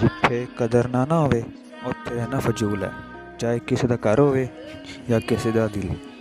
ਜਿੱਥੇ ਕਦਰ ਨਾ ਨਾ ਹੋਵੇ, ਉੱਥੇ ਰਹਿਣਾ ਫਜ਼ੂਲ ਹੈ। ਚਾਹੇ ਕਿਸੇ ਦਾ ਘਰ ਹੋਵੇ ਜਾਂ ਕਿਸੇ ਦਾ ਦਿਲ।